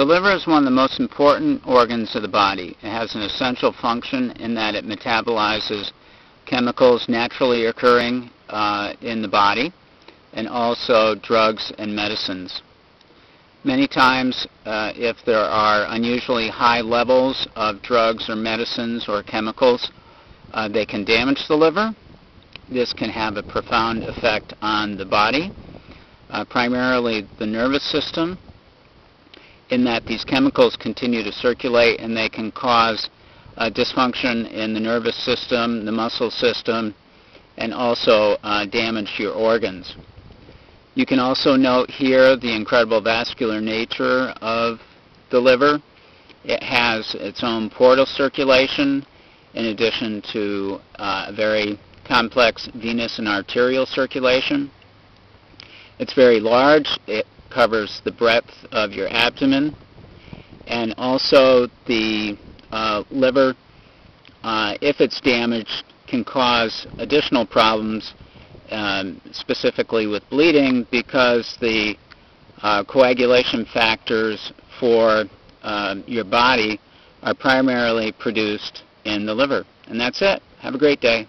The liver is one of the most important organs of the body. It has an essential function in that it metabolizes chemicals naturally occurring uh, in the body and also drugs and medicines. Many times, uh, if there are unusually high levels of drugs or medicines or chemicals, uh, they can damage the liver. This can have a profound effect on the body, uh, primarily the nervous system, in that these chemicals continue to circulate and they can cause uh, dysfunction in the nervous system, the muscle system, and also uh, damage your organs. You can also note here the incredible vascular nature of the liver. It has its own portal circulation in addition to uh, a very complex venous and arterial circulation. It's very large. It covers the breadth of your abdomen. And also the uh, liver, uh, if it's damaged, can cause additional problems, um, specifically with bleeding, because the uh, coagulation factors for um, your body are primarily produced in the liver. And that's it. Have a great day.